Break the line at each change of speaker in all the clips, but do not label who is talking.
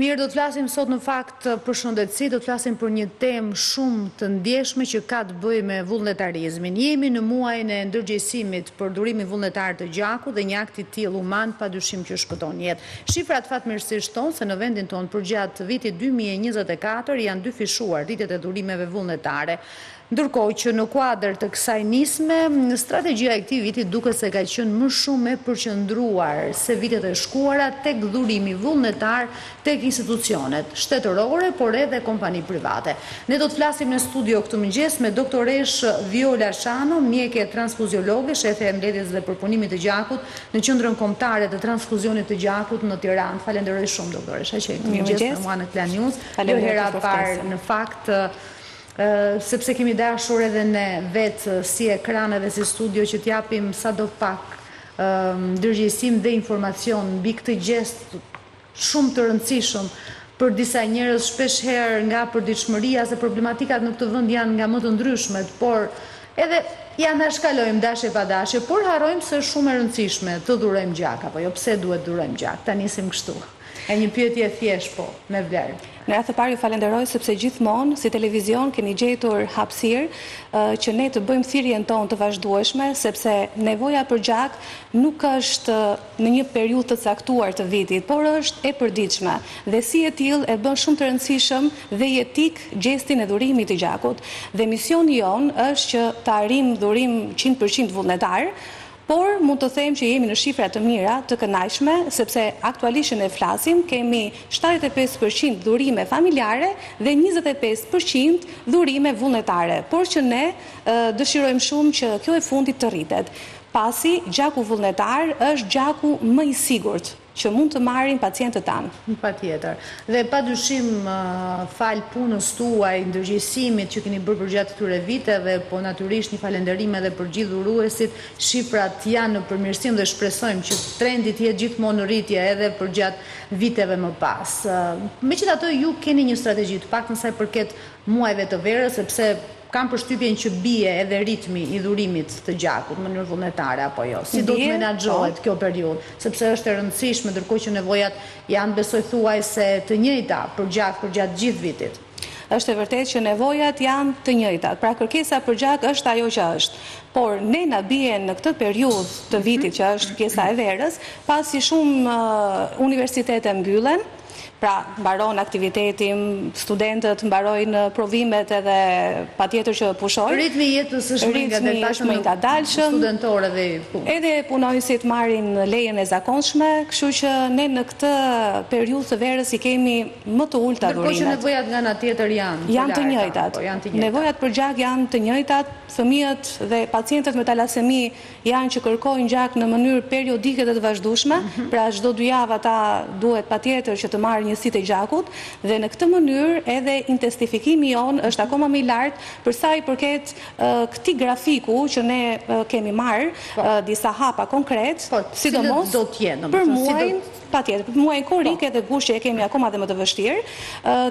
Mirë, do të flasim sot në fakt për shëndetësi, do të flasim për një temë shumë të ndjeshme që ka të bëjë me vullnetarizmin. Jemi në muajin e ndërgjegjësimit për dhurimin vullnetar të gjakut dhe një akt i tillë human padyshim që shpëton jetë. Shifrat fatmirësisht thonë se në vendin tonë përgjatë vitit dy mijë e njëzet e katër janë dyfishuar ditët e dhurimeve vullnetare. Ndërkohë që në kuadër të kësaj nisme, strategjia e këtij viti duket se ka qenë më shumë e përqendruar se vitet e shkuara tek dhurimi vullnetar tek institucionet shtetërore, por edhe kompani private. Ne do të flasim në studio këtë mëngjes me doktoreshë Viola Shano, mjeke transfuziologe, shefe e mbledhjes dhe përpunimit të gjakut në Qendrën Kombëtare të Transfuzionit të Gjakut në Tiranë. Të falenderoj shumë doktoreshë që jeni këtë mëngjes me mua në Klan News. Jo hera e parë në fakt sepse kemi dashur edhe ne vetë si ekran edhe si studio që të japim sado pak ndërgjegjësim dhe informacion mbi këtë gjest shumë të rëndësishëm për disa njerëz shpesh herë nga përditshmëria se problematikat në këtë vend janë nga më të ndryshmet por edhe i anashkalojmë dashje pa dashje por harrojmë se është shumë e rëndësishme të dhurojmë gjak apo jo pse duhet të dhurojmë gjak ta nisim kështu. E një pyetje e thjeshtë po, me vlerë.
Në radhë të parë ju falenderoj sepse gjithmonë si televizion keni gjetur hapësirë që ne të bëjmë thirrjen tonë të vazhdueshme sepse nevoja për gjak nuk është në një periudhë të caktuar të vitit, por është e përditshme dhe si e tillë e bën shumë të rëndësishëm dhe jetik gjestin e dhurimit të gjakut. Dhe misioni jonë është që të arrijmë dhurim qind për qind vullnetar, Por mund të them që jemi në shifra të mira, të kënaqshme, sepse aktualisht ne flasim kemi shtatëdhjetë e pesë për qind dhurime familjare dhe njëzet e pesë për qind dhurime vullnetare, por që ne dëshirojmë shumë që kjo e fundit të rritet, pasi gjaku vullnetar është gjaku më i sigurt. që mund të marrin pacientët tanë.
Patjetër. Dhe padyshim falë punës tuaj, ndërgjegjësimit që keni bërë përgjatë këtyre viteve, po natyrisht një falënderim edhe për gjithë dhuruesit, shifrat janë në përmirësim dhe shpresojmë që trendi të jetë gjithmonë në rritje edhe përgjatë viteve më pas. Megjithatë ju keni një strategji, të paktën sa i përket muajve të verës, sepse Kam përshtypjen që bie edhe ritmi i dhurimit të gjakut në mënyrë vullnetare apo jo. Si do të menaxhohet kjo periudhë, sepse është e rëndësishme, ndërkohë që nevojat janë besoj thuajse të njëjta për gjak përgjatë gjithë vitit?
Është e vërtetë që nevojat janë të njëjta, pra kërkesa për gjak është ajo që është, por ne na bien në këtë periudhë të vitit që është pjesa e verës, pasi shumë universitete mbyllen, Pra, mbaron aktiviteti, studentët mbarojnë provimet edhe patjetër që pushojnë.
Ritmi i jetës është
më i ngadalshëm.
Ritmi është më i ngadalshëm.
Studentorë edhe punonjësit. Edhe punonjësit marrin lejën e zakonshme, kështu që ne në këtë periudhë të verës i kemi më të ulëta dhurimet.
Ndërkohë që nevojat nga ana tjetër janë të larta.
Janë të njëjtat. Nevojat për gjak janë të njëjtat. Fëmijët dhe pacientët me talasemi janë që kërkojnë gjak në mënyrë periodike dhe të vazhdueshme, pra çdo dy javë ata duhet patjetër që të marrin njësitë e gjakut dhe në këtë mënyrë edhe intensifikimi jonë është akoma më i lartë për sa i përket këtij grafiku që ne kemi marrë disa hapa
konkretë, sidomos për
muajin. Patjetër, për muajin korrik edhe gusht që e kemi akoma dhe më të vështirë.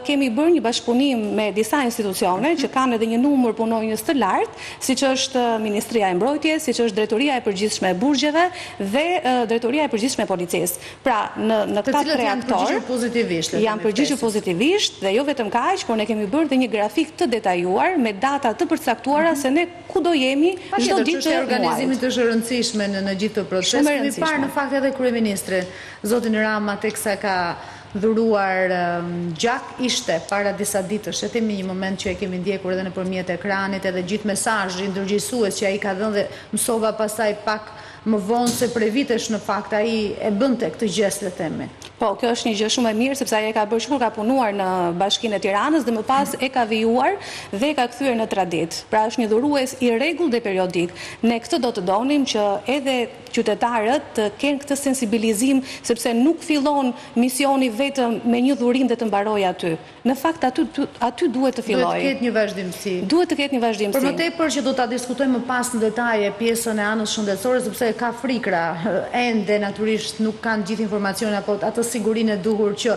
Kemi bërë një bashkëpunim me disa institucione që kanë edhe një numër punonjës të lartë, siç është Ministria e Mbrojtjes, siç është Drejtoria e Përgjithshme e Burgjeve dhe Drejtoria e Përgjithshme e Policisë. Pra, në këta tre aktorë janë përgjigjur pozitivisht dhe jo vetëm kaq, por ne kemi bërë dhe një grafik të detajuar me data të përcaktuara se ne Ku do jemi,
çdo ditë të muajit. Patjetër, çështja e organizimit është e rëndësishme në gjithë këtë proces. Shumë e rëndësishme. Kemi parë në fakt edhe kryeministrin, zotin Rama, teksa ka dhuruar gjak, ishte para disa ditësh, le themi një moment që e kemi ndjekur edhe nëpërmjet ekranit, edhe gjithë mesazhi ndërgjegjësues që ai ka dhënë dhe mësova pastaj pak Më vonë se prej vitesh në fakt ai e bënte këtë gjest le të themi.
Po, kjo është një gjë shumë e mirë sepse ai e ka bërë që kur ka punuar në Bashkinë e Tiranës dhe më pas e ka vijuar dhe e ka kthyer në traditë. Pra është një dhurues i rregullt dhe periodik. Ne këtë do të donim që edhe qytetarët të kenë këtë sensibilizim sepse nuk fillon misioni vetëm me një dhurim dhe të mbarojë aty. Në fakt aty aty duhet të fillojë.
Duhet të ketë një vazhdimësi.
Duhet të ketë një vazhdimësi.
Për më tepër që do ta diskutojmë më pas në detaje pjesën e anës shëndetësore sepse ka frikra ende natyrisht nuk kanë gjithë informacionin apo atë sigurinë e duhur që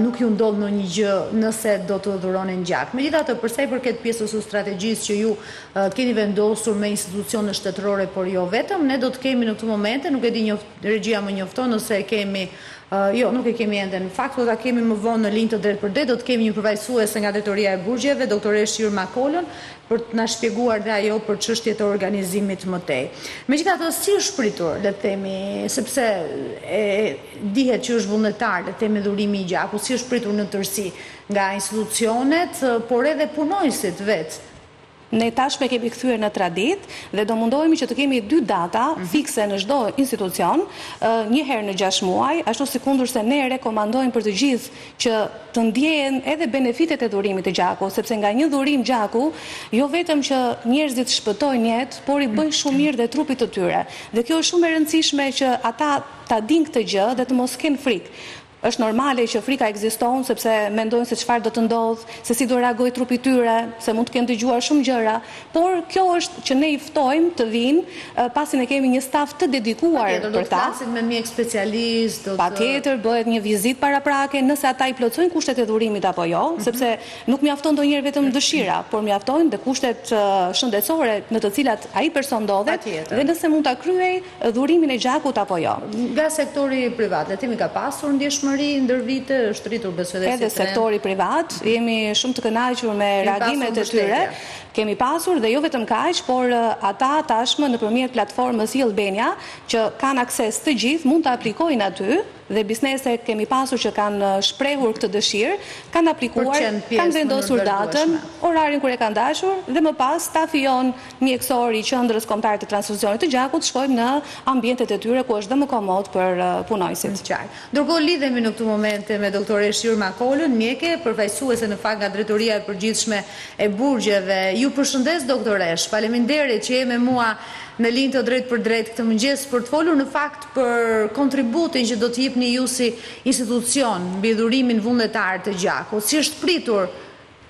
nuk ju ndodh ndonjë gjë nëse do të dhuronin gjak. Megjithatë, për sa i përket pjesës së strategjisë që ju keni vendosur me institucionet shtetërore por jo vetëm, ne do të kemi në këto momente, nuk e di regjia më njofton nëse e kemi Jo, nuk e kemi ende. Në fakt do ta kemi më vonë në linjë të drejtpërdrejtë, do të kemi një përfaqësuese nga Drejtoria e Burgjeve, doktoreshë Jurma Kolën, për të na shpjeguar dhe ajo për çështjet e organizimit më tej. Megjithatë, si është pritur, le të themi, sepse e dihet që është vullnetar, le të themi, dhurimi i gjakut, si është pritur në tërësi nga institucionet, por edhe punonjësit vetë?
Ne tashmë e kemi kthyer në traditë dhe do mundohemi që të kemi dy data, mhm, fikse në çdo institucion, një herë në 6 muaj, ashtu sikundërse ne rekomandojmë për të gjithë që të ndjehen edhe benefitet e dhurimit të gjakut, sepse nga një dhurim gjaku, jo vetëm që njerëzit shpëtojnë jetë, por i bëjnë shumë mirë dhe trupit të tyre. Dhe kjo është shumë e rëndësishme që ata ta dinë këtë gjë dhe të mos kenë frikë. Është normale që frika ekziston sepse mendojnë se çfarë do të ndodhë, se si do reagojë trupi i tyre, se mund të kenë dëgjuar shumë gjëra, por kjo është që ne i ftojmë të vijnë pasi ne kemi një staf të dedikuar për ta. Patjetër, do
të flasin me mjekë specialistë,
do të. Patjetër, bëhet një vizitë paraprake, nëse ata i plotësojnë kushtet e dhurimit apo jo, sepse nuk mjafton ndonjëherë vetëm dëshira, por mjaftojnë dhe kushtet shëndetësore në të cilat ai person ndodhet dhe nëse mund ta kryejë dhurimin e gjakut apo jo.
Nga sektori privat, le të themi, ka pasur ndjeshmëri ndër vite, është rritur besoj
edhe si trend. Edhe sektori privat, jemi shumë të kënaqur me reagimet e tyre, kemi pasur dhe jo vetëm kaq, por ata tashmë nëpërmjet platformës e-Albania, që kanë akses të gjithë, mund të aplikojnë aty dhe biznese kemi pasur që kanë shprehur këtë dëshirë, kanë aplikuar, kanë vendosur datën, orarin kur e kanë dashur dhe më pas stafi jonë, mjekësor i Qendrës Kombëtare të Transfuzionit të Gjakut, shkojmë në ambientet e tyre ku është dhe më komod për punonjësit. Qartë.
Ndërkohë lidhemi në këto momente me doktoreshë Irma Kolën, mjeke, përfaqësuese në fakt nga Drejtoria e Përgjithshme e Burgjeve. Ju përshëndes doktoreshë. Faleminderit që je me mua në linjë të drejtpërdrejtë këtë mëngjes për të folur në fakt për kontributin që do të jepni ju si institucion mbi dhurimin vullnetar të gjakut. Si është pritur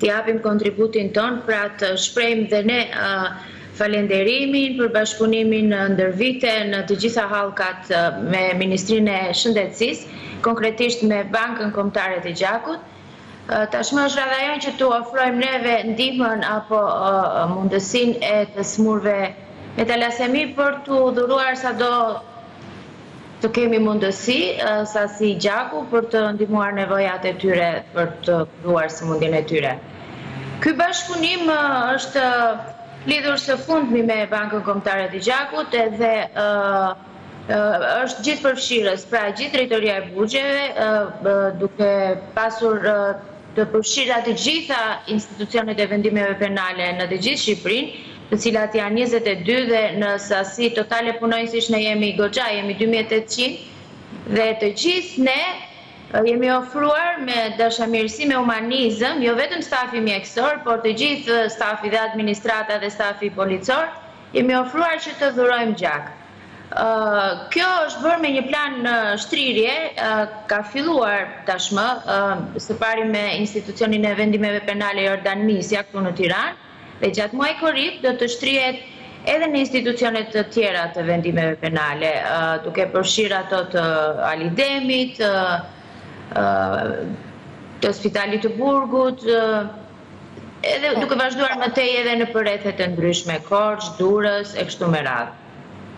Të
japim kontributin tonë, pra të shprehim dhe ne falenderimin për bashkëpunimin ndër vite në të gjitha hallkat me Ministrinë e Shëndetësisë, konkretisht me Bankën Kombëtare të Gjakut. Tashmë është radha jonë që t'u ofrojmë neve ndihmën apo mundësinë e të smurve me talasemi për t'u dhuruar sado të kemi mundësi, sasi gjaku për të ndihmuar nevojat e tyre për të kuruar sëmundjen e tyre. Ky bashkëpunim është lidhur së fundmi me Bankën Kombëtare të Gjakut edhe është gjithëpërfshirës, pra gjithë drejtoria e burgjeve duke pasur të përfshira të gjitha institucionet e vendimeve penale në të gjithë Shqipërinë, të cilat janë njëzet e dy dhe në sasi totale punonjësish ne jemi goxha, jemi dy mijë e tetëqind dhe të gjithë ne jemi ofruar me dashamirësi, me humanizëm, jo vetëm stafi mjekësor, por të gjithë stafi dhe administrata dhe stafi policor, jemi ofruar që të dhurojmë gjak. Kjo është bërë me një plan shtrirje, ka filluar tashmë, së pari me institucionin e vendimeve penale Jordan Misja këtu në Tiranë, dhe gjatë muajit korrik do të shtrihet edhe në institucione të tjera të vendimeve penale, duke përfshirë ato të Ali Demit, të Spitalit të Burgut, edhe duke vazhduar më tej edhe nëpër rrethet e ndryshme, Korçë, Durrës e kështu me radhë.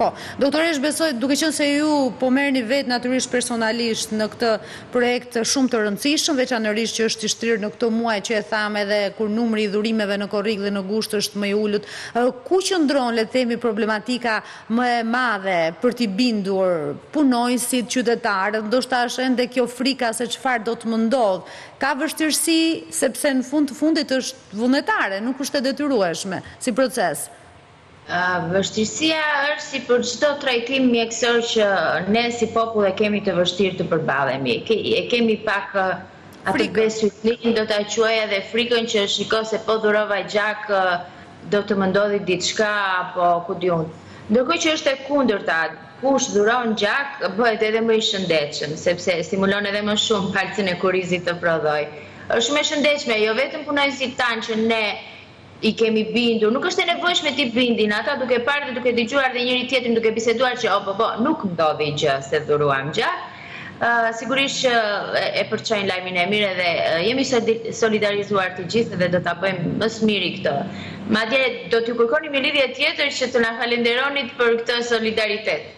Po. Doktoreshë, besoj, duke qenë se ju po merreni vetë natyrisht personalisht në këtë projekt shumë të rëndësishëm, veçanërisht që është i shtrirë në këta muaj që e thamë edhe kur numri i dhurimeve në korrik dhe në gusht është më i ulët, ku qëndron le të themi problematika më e madhe për t'i bindur punonjësit, qytetarët, ndoshta është ende kjo frika se çfarë do të më ndodhë, ka vështirësi sepse në fund të fundit është vullnetare, nuk është e detyrueshme si proces.
Vështirësia është si për çdo trajtim mjekësor që ne si popull e kemi të vështirë të përballemi. E kemi pak atë bestytninë, do ta quaja edhe frikën që shiko se po dhurova gjak do të më ndodhi diçka apo ku di unë. Ndërkohë që është e kundërta, kush dhuron gjak bëhet edhe më i shëndetshëm, sepse stimulon edhe më shumë palcën e kurrizit të prodhojë. Është shumë e shëndetshme, jo vetëm punonjësit tanë që ne I kemi bindur. Nuk është e nevojshme t'i bindim. Ata duke parë dhe duke dëgjuar dhe njëri tjetrin duke biseduar që o bobo, nuk ndodhi gjë, se dhuruam gjak, sigurisht që e përçojnë lajmin e mirë dhe jemi solidarizuar të gjithë dhe do ta bëjmë më së miri këtë. Madje do t'ju kërkonim një lidhje tjetër që të na falenderonit për këtë solidaritet.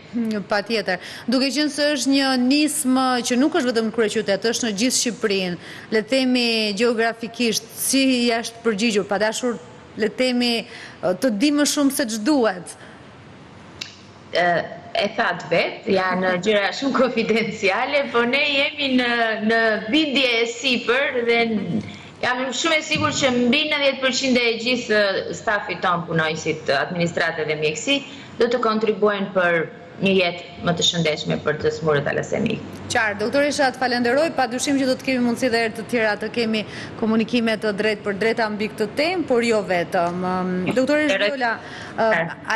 Patjetër. Duke qenë se është një nismë që nuk është vetëm në kryeqytet, është në gjithë Shqipërinë, le të themi gjeografikisht, si janë përgjigjur, pa dashur, le të themi, të dimë shumë seç duhet?
E thatë vetë, janë gjëra shumë konfidenciale, po ne jemi në bindje e sipër dhe Jam shumë e sigurt që mbi nëntëdhjetë për qind e gjithë stafit tonë, punonjësit, administratë dhe mjekësi, do të kontribuojnë për një jetë më të shëndetshme për të sëmurët talasemikë.
Qartë. Doktoresha, të falenderoj. Padyshim që do të kemi mundësi dhe herë të tjera të kemi komunikime të drejtpërdrejta mbi këtë temë, por jo vetëm. Doktoreshë Viola,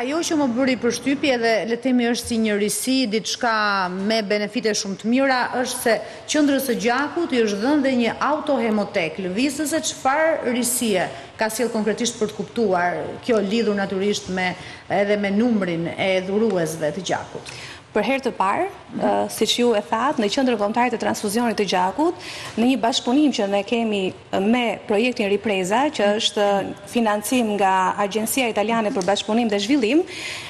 ajo që më bëri përshtypje dhe le të themi është si një risi, diçka me benefite shumë të mira, është se Qendrës së gjakut i është dhënë dhe një autohemotekë lëvizëse çfarë risie ka sjellë konkretisht për të kuptuar kjo lidhur natyrisht edhe me numrin e dhuruesve të gjakut.
Për herë të parë, siç ju e thatë, në Qendrën Kombëtare të Transfuzionit të Gjakut, në një bashkëpunim që ne kemi, me projektin Ripreza, që është financim nga Agjencia Italiane për Bashkëpunim dhe Zhvillim,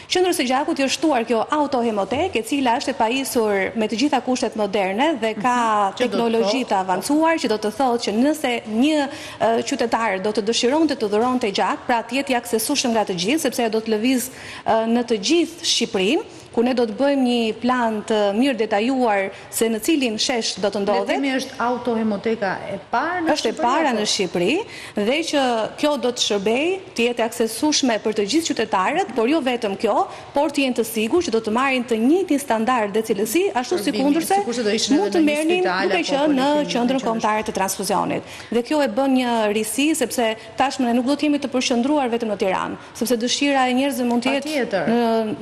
Qendrës së Gjakut i është shtuar kjo autohemotekë, e cila është e pajisur me të gjitha kushtet moderne dhe ka teknologji të avancuar, që do të thotë që nëse një qytetar do të dëshironte të dhuronte gjak, pra të jetë i aksesueshëm nga të gjithë, sepse do të lëvizë në të gjithë Shqipërinë, ku ne do të bëjmë një plan të mirë detajuar se në cilin shesh do të ndodhet.
Le të themi është autohemoteka e parë në Shqipëri apo?
Është e para në Shqipëri dhe që kjo do të shërbejë, të jetë e aksesueshme për të gjithë qytetarët, por jo vetëm kjo, por të jenë të sigurt që do të marrin të njëjtin standard dhe cilësi, ashtu sikundërse mund të merrnin duke qenë në Qendrën Kombëtare të Transfuzionit. Dhe kjo e bën një risi sepse tashmë ne nuk do të jemi të përqendruar vetëm në Tiranë. Sepse dëshira e njerëzve mund të jetë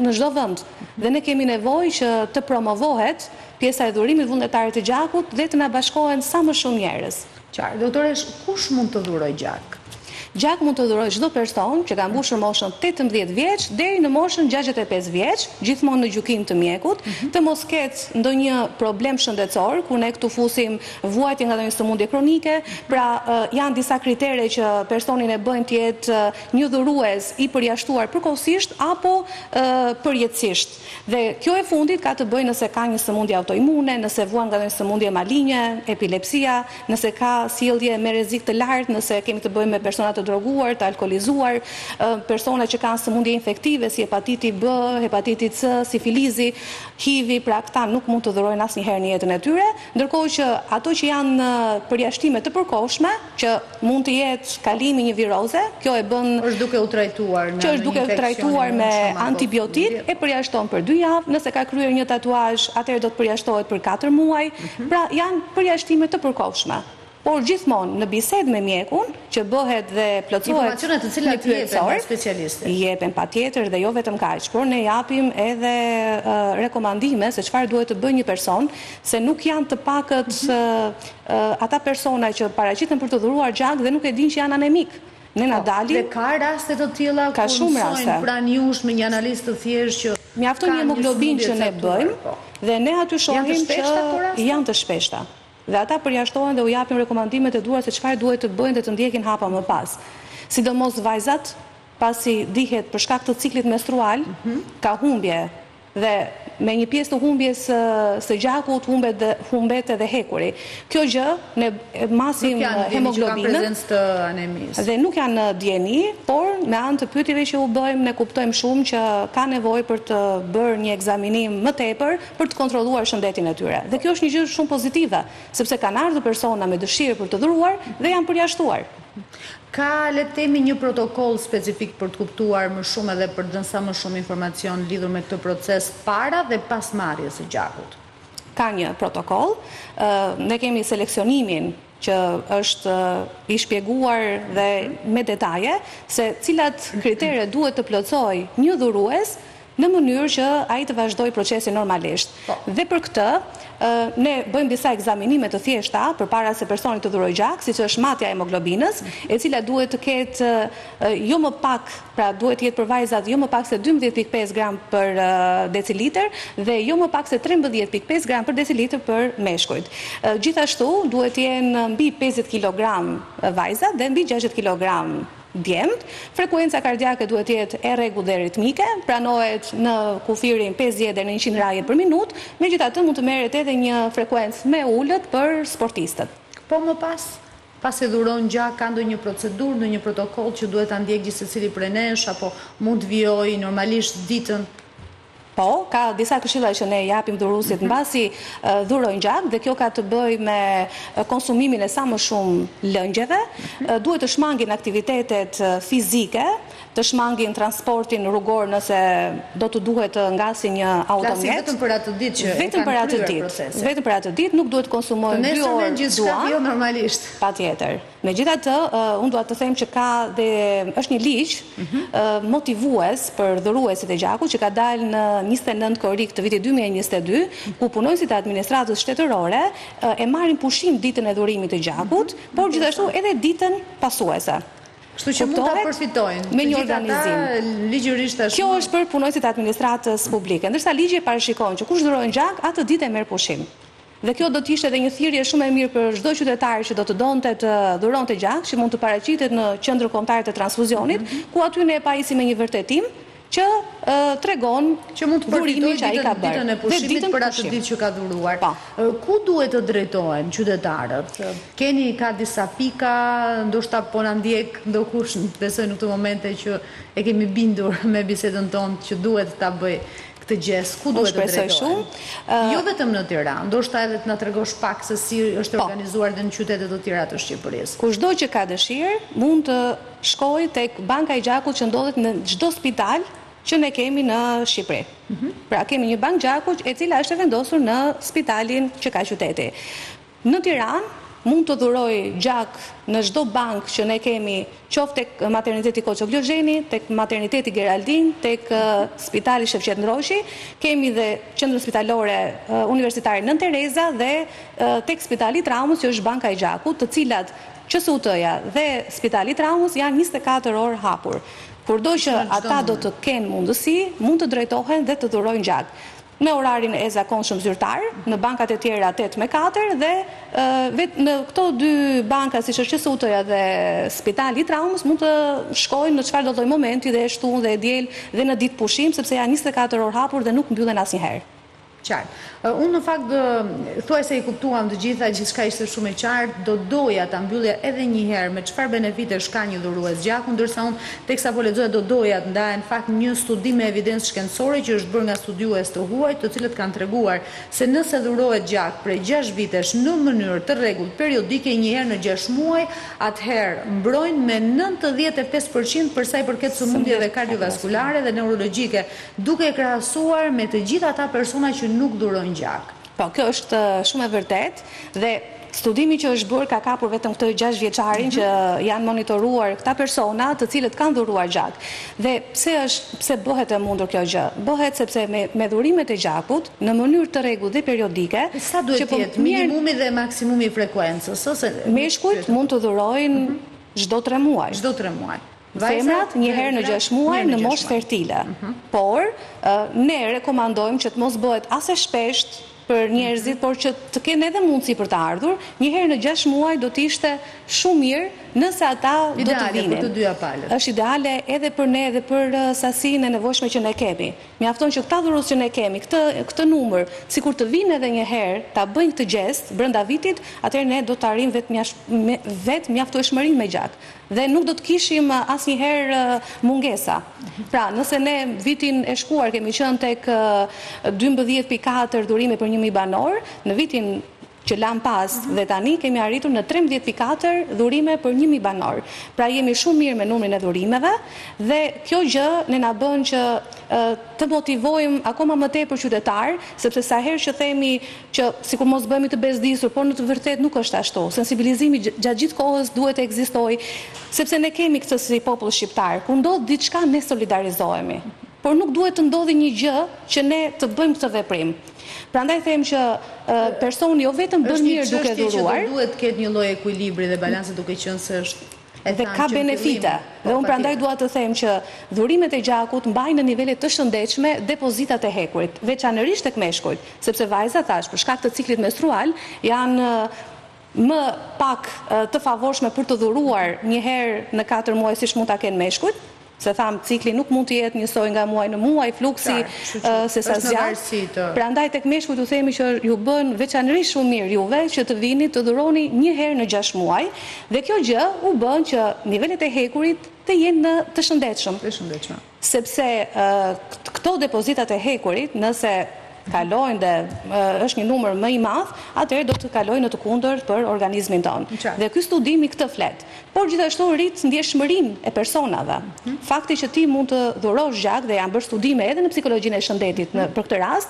në çdo vend dhe ne kemi nevojë që të promovohet pjesa e dhurimit vullnetar të gjakut dhe të na bashkohen sa më shumë njerëz.
Qartë. Doktoreshë, kush mund të dhurojë gjak?
Gjak mund të dhurojë çdo person që ka mbushur moshën tetëmbëdhjetë vjeç deri në moshën gjashtëdhjetë e pesë vjeç, gjithmonë në gjykim të mjekut, të mos ketë ndonjë problem shëndetësor, ku ne këtu fusim vuajtje nga ndonjë sëmundje kronike, pra janë disa kritere që personin e bëjnë të jetë një dhurues i përjashtuar përkohësisht apo përjetësisht. Dhe kjo e fundit ka të bëjë nëse ka një sëmundje autoimune, nëse vuan nga ndonjë sëmundje malinje, epilepsia, nëse ka sjellje me rrezik të lartë, nëse kemi të bëjmë me persona të droguar, të alkoolizuar, persona që kanë sëmundje infektive si hepatiti B, hepatiti C, sifilizi, HIV-i, pra këta nuk mund të dhurojnë asnjëherë në jetën e tyre, ndërkohë që ato që janë përjashtime të përkohshme, që. Mund të jetë kalimi i një viroze, kjo e bën
Është duke u trajtuar
me një infeksion imun shumë akut. Që është duke u trajtuar me antibiotik, e përjashton për dy javë, nëse ka kryer një tatuazh, atëherë do të përjashtohet për katër muaj, pra janë përjashtime të përkohshme. Por gjithmonë në bisedë me mjekun, që bëhet dhe plotësohet
një pyetësor. Informacione të cilat jepen nga specialistët?
Jepen patjetër dhe jo vetëm kaq, por ne japim edhe rekomandime se çfarë duhet të bëjë një person, se nuk janë të pakët Ata persona që paraqiten për të dhuruar gjak dhe nuk e dinë që janë anemikë. Ne na ka dalë.
Dhe ka raste të tilla
kur mësojnë
pranë jush me një analizë të thjeshtë që
mjafton një hemoglobinë që ne bëjmë dhe ne aty shohim që janë të shpeshta. Dhe ata përjashtohen dhe u japim rekomandimet e duhura se çfarë duhet të bëjnë dhe të ndjekin hapa më pas. Sidomos vajzat, pasi dihet për shkak të ciklit menstrual ka humbje Dhe me një pjesë të humbjes së gjakut humbet dhe humbet edhe hekuri. Kjo gjë ne masim hemoglobinën dhe nuk janë në dijeni, por me anë të pyetjeve që u bëjmë ne kuptojmë shumë që ka nevojë për të bërë një ekzaminim më tepër për të kontrolluar shëndetin e tyre. Dhe kjo është një gjë shumë pozitive, sepse kanë ardhur persona me dëshirë për të dhuruar dhe janë përjashtuar.
Ka, le të themi, një protokoll specifik për të kuptuar më shumë edhe për të dhënë sa më shumë informacion lidhur me këtë proces para dhe pas marrjes së gjakut?
Ka një protokoll. Ne kemi seleksionimin që është i shpjeguar dhe me detaje se cilat kritere duhet të plotësojë një dhurues në mënyrë që ai të vazhdojë procesin normalisht. Dhe për këtë, ne bëjmë disa ekzaminime të thjeshta përpara se personi të dhurojë gjak, siç është matja e hemoglobinës, e cila duhet të ketë jo më pak, pra duhet të jetë për vajzat jo më pak se dymbëdhjetë pikë pesë gram për decilitër dhe jo më pak se trembëdhjetë pikë pesë gram për decilitër për meshkujt. Gjithashtu, duhet të jenë mbi pesëdhjetë kilogramë vajzat dhe mbi gjashtëdhjetë kilogramë djemtë, frekuenca kardiake duhet të jetë e rregullt dhe ritmike, pranohet në kufirin pesëdhjetë deri në njëqind rrahje për minutë, megjithatë mund të merret edhe një frekuencë më e ulët për sportistët.
Po më pas, pasi dhuron gjak, ka ndonjë procedurë, ndonjë protokoll që duhet ta ndjekë gjithsecili prej nesh apo mund të vijojë normalisht ditën?
Po, ka disa këshilla që ne i japim dhuruesit mhm. mbasi dhurojnë gjak dhe kjo ka të bëjë me konsumimin e sa më shumë lëngjeve, mhm. duhet të shmangin aktivitetet fizike, të shmangin transportin rrugor nëse do të duhet të ngasin një automjet.
Vetëm për atë ditë që vetëm për atë ditë,
vetëm për atë ditë nuk duhet të konsumojnë dy orë
duhan. Jo normalisht.
Patjetër. Megjithatë, unë dua të them që ka dhe është një ligj motivues për dhuruesit e gjakut që ka dalë në njëzet e nëntë korrik të vitit dy mijë e njëzet e dy, ku punonjësit e administratës shtetërore e marrin pushim ditën e dhurimit të gjakut, por gjithashtu edhe ditën pasuese.
Kështu që mund ta përfitojnë
të gjithë ata
ligjërisht tashmë.
Kjo është për punonjësit e administratës publike, ndërsa ligji e parashikon që kush dhuron gjak atë ditë e merr pushim. Dhe kjo do të ishte edhe një thirrje shumë e mirë për çdo qytetar që do të donte të dhuronte gjak, që mund të paraqitet në Qendrën Kombëtare të Transfuzionit, ku aty ne e pajisim me një vërtetim që tregon
dhurimin që ai ka bërë dhe ditën e pushimit. Po. Ku duhet të drejtohen qytetarët? Keni ka disa pika, ndoshta po na ndjek ndokush, besoj në këto momente që e kemi bindur me bisedën tonë që duhet ta bëjë këtë gjë se ku duhet të drejtohen. Jo vetëm në Tiranë, ndoshta edhe të na tregosh pak se si është organizuar edhe në qytete të tjera të Shqipërisë.
Kushdo që ka dëshirë mund të shkojë tek banka e gjakut që ndodhet në çdo spital që ne kemi në Shqipëri. Pra kemi një bankë gjaku e cila është e vendosur në spitalin që ka qyteti. Në Tiranë mund të dhurojë gjak në çdo bankë që ne kemi qoftë tek Materniteti Koço Gliozheni, tek Materniteti Geraldinë, tek Spitali Shefqet Ndroqi, kemi dhe Qendrën Spitalore Universitare Nënë Tereza dhe tek Spitali i Traumës që është banka e gjakut, të cilat QSUT-ja dhe Spitali i Traumës janë njëzet e katër orë hapur. Kurdo që ata do të kenë mundësi, mund të drejtohen dhe të dhurojnë gjak. me orarin e zakonshëm zyrtar, në bankat e tjera tetë me katër dhe vetëm në këto dy banka siç është QSUT-ja dhe Spitali i Traumës mund të shkojnë në çfarëdo lloj momenti dhe e shtunë dhe e diel dhe në ditë pushim sepse janë njëzet e katër orë hapur dhe nuk mbyllen asnjëherë.
Qartë. Unë në fakt thuajse i kuptuam të gjitha, gjithçka ishte shumë e qartë, do doja ta mbyllja edhe njëherë me çfarë benefitesh ka një dhurues gjaku, ndërsa unë Teksa po lexoja do doja të ndaja në fakt një studim me evidencë shkencore që është bërë nga studiues të huaj të cilët kanë treguar se nëse dhurohet gjak prej gjashtë vitesh në mënyrë të rregullt periodike një herë në gjashtë muaj atëherë mbrohen me nëntëdhjetë e pesë për qind përsa i përket sëmundjeve kardiovaskulare dhe neurologjike duke e krahasuar me të gjithë ata persona që nuk dhurojnë gjak.
Po, kjo është shumë e vërtetë dhe studimi që është bërë ka kapur vetëm këtë gjashtë vjeçarin mhm që janë monitoruar këta persona të cilët kanë dhuruar gjak. Dhe pse është pse bëhet e mundur kjo gjë? Bëhet sepse me dhurimet e gjakut në mënyrë të rregullt dhe periodike
sa duhet të jetë minimumi dhe maksimumi i frekuencës ose
meshkujt mund të dhurojnë mhm. çdo 3 muaj.
Çdo 3 muaj.
Femrat një herë në gjashtë muaj në moshë fertile, por ne rekomandojmë që të mos bëhet as e shpeshtë për njerëzit, por që të kenë edhe mundësi për të ardhur, një herë në gjashtë muaj do të ishte shumë mirë nëse ata do të vinin.
Ideale për të dyja palët.
Është ideale edhe për ne dhe për sasinë e nevojshme që ne kemi. Mjafton që këta dhurues që ne kemi, këtë këtë numër, sikur të vijnë edhe një herë ta bëjnë këtë gjest brenda vitit, atëherë ne do të arrijmë vetëmjaftueshmërinë me gjak. Dhe nuk do të kishim asnjëherë mungesa. Pra, nëse ne vitin e shkuar kemi qenë tek dymbëdhjetë pikë katër dhurime për një mijë banorë, në vitin që lamë pas mhm. dhe tani kemi arritur në 13.4 dhurime për 1.000 banorë. Pra jemi shumë mirë me numrin e dhurimeve dhe kjo gjë ne na bën që të motivojmë akoma më tepër qytetarë, sepse sa herë që themi Që, sikur mos bëhemi të bezdisur, por në të vërtetë nuk është ashtu. Sensibilizimi gjatë gjithë kohës duhet të ekzistojë, sepse ne kemi këtë si popull shqiptar. Kur ndodh diçka ne solidarizohemi. Por nuk duhet të ndodhi një gjë që ne të bëjmë këtë veprim. Prandaj them që personi jo vetëm bën mirë duke dhuruar.
Është një çështje që do duhet të ketë një lloj ekuilibri dhe balance duke qenë se është
Dhe ka benefite. Dhe unë prandaj dua të them që dhurimet e gjakut mbajnë në nivele të shëndetshme depozitat e hekurit, veçanërisht tek meshkujt, sepse vajzat thashë për shkak të ciklit menstrual janë më pak të favorshme për të dhuruar një herë në katër muaj siç mund ta kenë meshkujt. Se thamë, cikli nuk mund të jetë njësoj nga muaj në muaj, fluksi se sa zgjat, prandaj tek meshkujt u themi që ju bën veçanërisht shumë mirë juve që të vini të dhuroni një herë në gjashtë muaj dhe kjo gjë u bën që nivelet e hekurit të jenë të shëndetshëm, sepse këto depozitat e hekurit nëse kalojnë dhe është një numër më i madh, atëherë do të kalojnë në të kundërt për organizmin tonë. Dhe ky studim i këtë flet. Por gjithashtu rrit ndjeshmërinë e personave. Mhm. Fakti që ti mund të dhurosh gjak dhe janë bërë studime edhe në psikologjinë e shëndetit për këtë rast,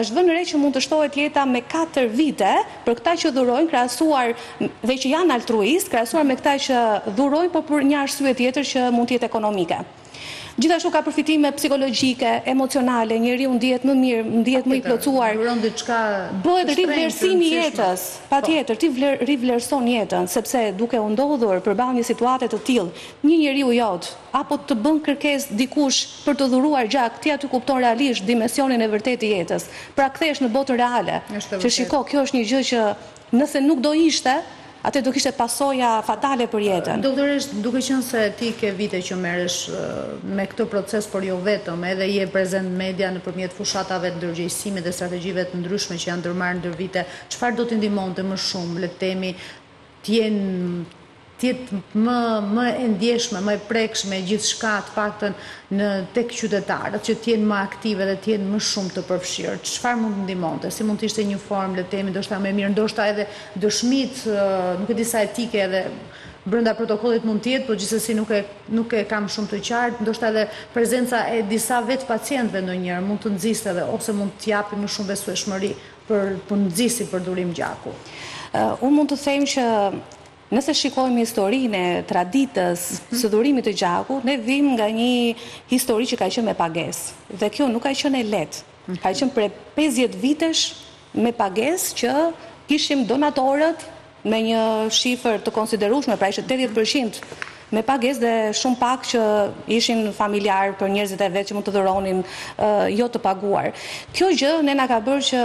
është vënë re që mund të shtohet jeta me 4 vite për këta që dhurojnë krahasuar dhe që janë altruist, krahasuar me këta që dhurojnë por për një arsye tjetër që mund të jetë ekonomike. Gjithashtu ka përfitime psikologjike, emocionale, njeriu ndihet më mirë, ndihet më i plotësuar, bëhet rivlerësim i jetës, patjetër, ti rivlerëson jetën, sepse duke u ndodhur përballë një situate të tillë, një njeriu jot, apo të bën kërkesë dikush për të dhuruar gjak, ti aty kupton realisht dimensionin e vërtetë të jetës. Pra kthehesh në botën reale, që shiko, kjo është një gjë që Nëse nuk do ishte, atëherë do kishte pasoja fatale për jetën.
Doktoreshë, duke qenë se ti ke vite që merresh me këtë proces, por jo vetëm, edhe je prezente në media nëpërmjet fushatave të ndërgjegjësimit dhe strategjive të ndryshme që janë ndërmarrë ndër vite, çfarë do të ndihmonte më shumë, le të themi, të jenë të jetë më më e ndjeshme, më e prekshme gjithçka, të paktën në tek qytetarët, që të jenë më aktivë edhe të jenë më shumë të përfshirë, çfarë mund të ndihmonte, si mund të ishte një formë, le të themi, ndoshta më e mirë, ndoshta edhe dëshmitë, nuk e di sa etike edhe brenda protokollit mund të jetë, po gjithsesi nuk e nuk e kam shumë të qartë, ndoshta edhe prezenca e disa vetë pacientëve ndonjëherë mund të nxiste edhe ose mund të japin më shumë besueshmëri për për nxisin për dhurim gjaku.
Unë mund të them që Nëse shikojmë historinë e traditës së dhurimit të gjakut, ne vijmë nga një histori që ka qenë me pagesë. Dhe kjo nuk ka qenë e lehtë. Ka qenë prej pesëdhjetë vitesh me pagesë që kishim donatorët me një shifër të konsiderueshme, pra ishte tetëdhjetë për qind me pagesë dhe shumë pak që ishin familjarë për njerëzit e vet që mund të dhuronin jo të paguar. Kjo gjë ne na ka bërë që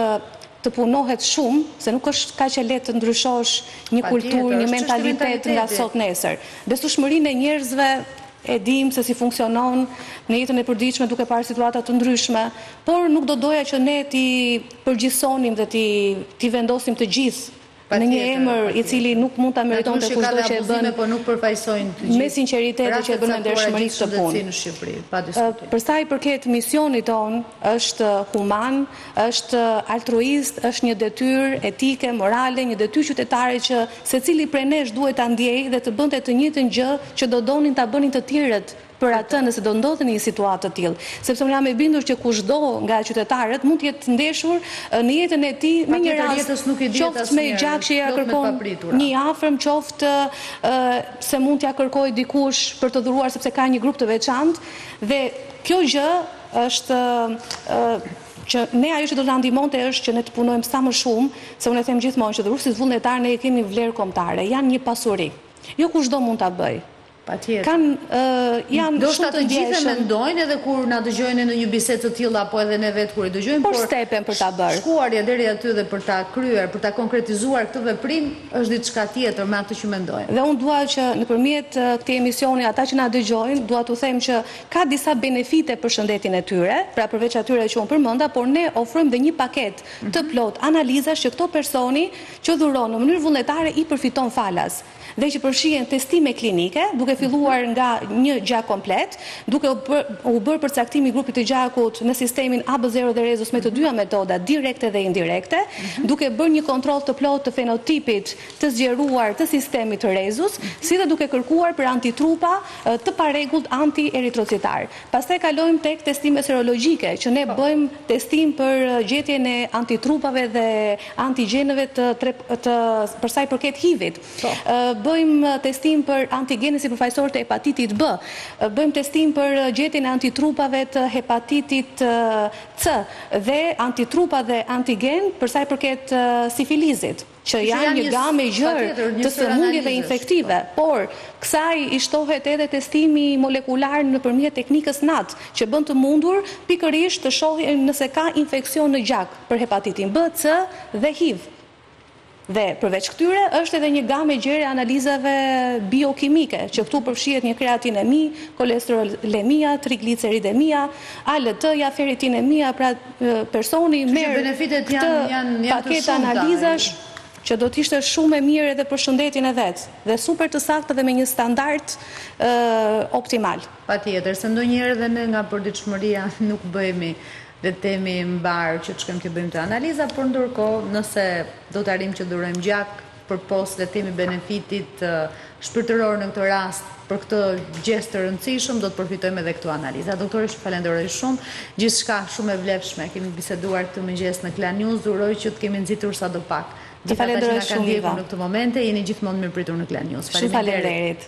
të punohet shumë, se nuk është kaq e lehtë të ndryshosh një kulturë, një mentalitet nga sot nesër. Besueshmërinë e njerëzve e dimë se si funksionon në jetën e përditshme duke parë situata të ndryshme, por nuk do doja që ne t'i përgjithësonim dhe t'i vendosim të gjithë në një emër i cili nuk mund ta meritonte kushdo që e bën.
Po nuk përfaqësojnë të gjithë.
Me sinqeritet që e bën me ndershmëri këtë punë. Në Shqipëri, pa diskutim. Për sa i përket misionit tonë, është human, është altruist, është një detyrë etike, morale, një detyrë qytetare që secili prej nesh duhet ta ndjejë dhe të bënte të njëjtën gjë që do donin ta bënin të tjerët për atë nëse do ndodhej në një situatë të tillë, sepse unë jam e bindur që kushdo nga qytetarët mund të jetë ndeshur në jetën e tij me një rast, qoftë me gjak që ia kërkon një i afërm, qoftë se mund t'ia kërkojë dikush për të dhuruar sepse ka një grup të veçantë dhe kjo gjë është që ne ajo që do të na ndihmonte është që ne të punojmë sa më shumë, se unë e them gjithmonë që dhuruesit vullnetarë ne i kemi vlerë kombëtare, janë një pasuri. Jo kushdo mund ta bëjë. Janë,
ndoshta të gjithë e mendojnë edhe kur na dëgjojnë në ndonjë bisedë të tillë apo edhe ne vetë kur e dëgjojmë,
por stepen për ta bërë.
Shkuarja deri aty dhe për ta kryer, për ta konkretizuar këtë veprim është diçka tjetër me atë që mendojnë.
Dhe unë dua që nëpërmjet këtij emisioni ata që na dëgjojnë, dua t'u them që ka disa benefite për shëndetin e tyre, pra përveç atyre që unë përmenda, por ne ofrojmë dhe një paketë të plotë analizash që këto personi që dhuron në mënyrë vullnetare i përfiton falas. dhe që përfshihen testime klinike, duke filluar nga një gjak komplet, duke u bërë përcaktimi i grupit të gjakut në sistemin AB zero dhe rhezus me të dyja metoda direkte dhe indirekte, duke bërë një kontroll të plotë të fenotipit të zgjeruar të sistemit të rhezus, si dhe duke kërkuar për antitrupa të parregullt anti-eritrocitarë. Pastaj kalojmë tek testime serologjike, që ne bëjmë testim për gjetjen e antitrupave dhe antigjenëve të të për sa i përket HIV-it. Bëjmë testim për antigjenë sipërfaqësorë të hepatitit B. Bëjmë testim për gjetjen e antitrupave të hepatitit C dhe antitrupa dhe antigjenë për sa i përket sifilizit. që janë një gamë e gjerë të sëmundjeve infektive, por kësaj i shtohet edhe testimi molekular nëpërmjet teknikës NAT, që bën të mundur pikërisht të shohim nëse ka infeksion në gjak për hepatitin B, C dhe HIV. Dhe përveç këtyre është edhe një gamë e gjerë e analizave biokimike, që këtu përfshihet një kreatinemi, kolesterolemia, trigliceridemia, ALT-ja, feritinemia, pra, personi i merr këtë paketë analizash që do të ishte shumë e mirë edhe për shëndetin e vet dhe super të sakta dhe me një standard optimal.
Patjetër, se ndonjëherë edhe ne nga përditshmëria nuk bëhemi le të themi mbarë që të shkojmë të bëjmë këto analiza, por ndërkohë nëse do të arrijmë që të dhurojmë gjak, përpos le të themi benefitit shpirtëror në këtë rast për këtë gjest të rëndësishëm do të përfitojmë edhe këto analiza. Doktoreshë, ju falenderoj shumë. Gjithçka shumë e vlefshme. Kemi biseduar këtë mëngjes në Klan News. Uroj që të kemi nxitur sadopak gjithë ata
që na kanë
ndjekur në këto momente, jeni gjithmonë e mirëpritur në Klan News.
Faleminderit.